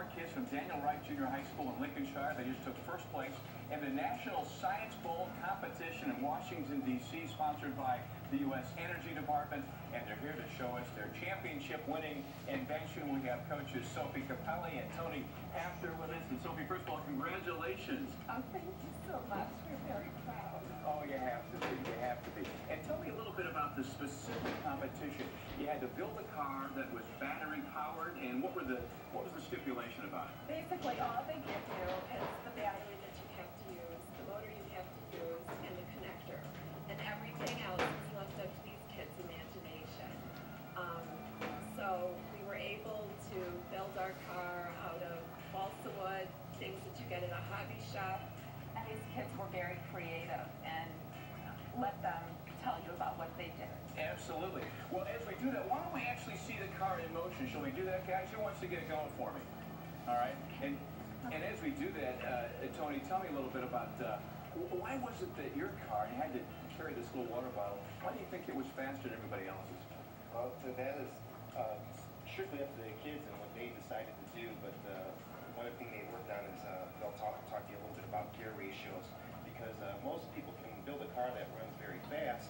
our kids from Daniel Wright Junior High School in Lincolnshire. They just took first place in the National Science Bowl competition in Washington, D.C., sponsored by the U.S. Energy Department. And they're here to show us their championship winning invention. We have coaches Sophie Capelli and Tony Hafter with us. And Sophie, first of all, congratulations. Oh, thank you so much. We're very proud. Oh, you have to be. You have to be. And tell me a little bit about the specific competition. You had to build a car that was battery powered, and what were the what was the stipulation about it? Basically, all they give you is the battery that you have to use, the motor you have to use, and the connector. And everything else is left up to these kids' imagination. Um, so we were able to build our car out of balsa wood, things that you get at a hobby shop. And these kids were very creative and let them tell you about what they did. Absolutely. Well, as we do that, why don't we actually see the car in motion? Shall we do that, guys? Who wants to get it going for me? All right. And and as we do that, uh, Tony, tell me a little bit about uh, why was it that your car, you had to carry this little water bottle, why do you think it was faster than everybody else's? Well, that is uh, strictly up to the kids and what they decided to do, but uh, one thing they worked on is uh, they'll talk, talk to you a little bit about gear ratios, because uh, most people can build a car that runs very fast.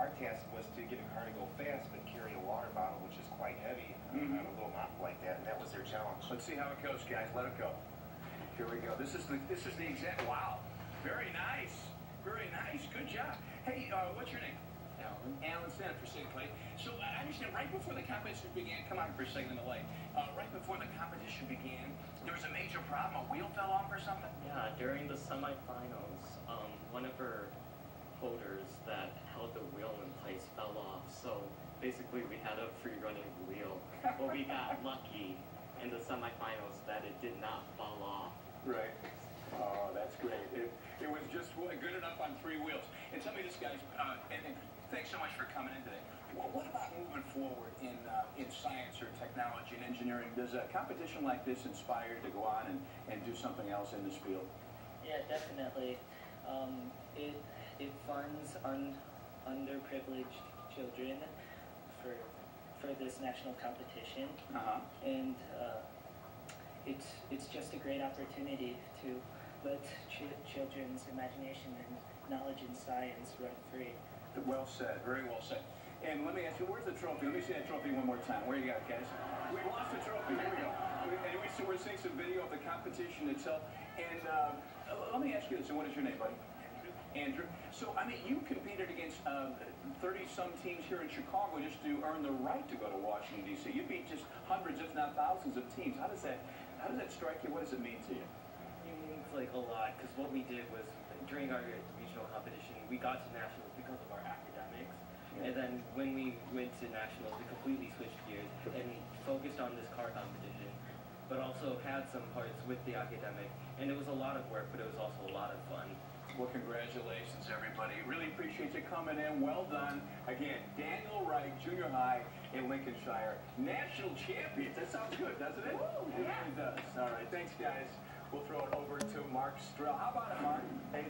Our task was to get a car to go fast, but carry a water bottle, which is quite heavy, Mhm. on a little mop like that, and that was their challenge. Let's see how it goes, guys. Let it go. Here we go. This is the this is the exact. Wow. Very nice. Very nice. Good job. Hey, uh, what's your name? Alan. Alan Sennett for City Play. So I understand right before the competition began, come on for a second in the light. Uh, right before the competition began, there was a major problem. A wheel fell off or something? Yeah, during the semifinals, um, one of her holders that held the wheel in place fell off. So basically, we had a free running wheel. But we got lucky in the semifinals that it did not fall off. Right. Oh, that's great. It, it was just good enough on three wheels. And tell me this, guys, uh, and, and thanks so much for coming in today. Well, what about moving forward in uh, in science or technology and engineering? Does a competition like this inspire you to go on and, and do something else in this field? Yeah, definitely. Um, it it funds un, underprivileged children for for this national competition, Uh-huh. and uh, it's it's just a great opportunity to let ch- children's imagination and knowledge in science run free. Well said. Very well said. And let me ask you, where's the trophy? Let me see that trophy one more time. Where you got it, guys? We lost the trophy. Here we go. We, and we see, we're seeing some video of the competition itself. And uh, let me ask you this. And what is your name, buddy? Andrew. So, I mean, you competed against uh, 30-some teams here in Chicago just to earn the right to go to Washington, D.C. You beat just hundreds, if not thousands of teams. How does that, how does that strike you? What does it mean to you? It means like a lot because what we did was during our regional competition, we got to nationals because of our academics. And then when we went to nationals, we completely switched gears and focused on this car competition, but also had some parts with the academic. And it was a lot of work, but it was also a lot of fun. Well, congratulations, everybody. Really appreciate you coming in. Well done. Again, Daniel Wright Junior High in Lincolnshire. National champions. That sounds good, doesn't it? Woo, it really does. All right. Thanks, guys. We'll throw it over to Mark Strell. How about it, Mark? Hey,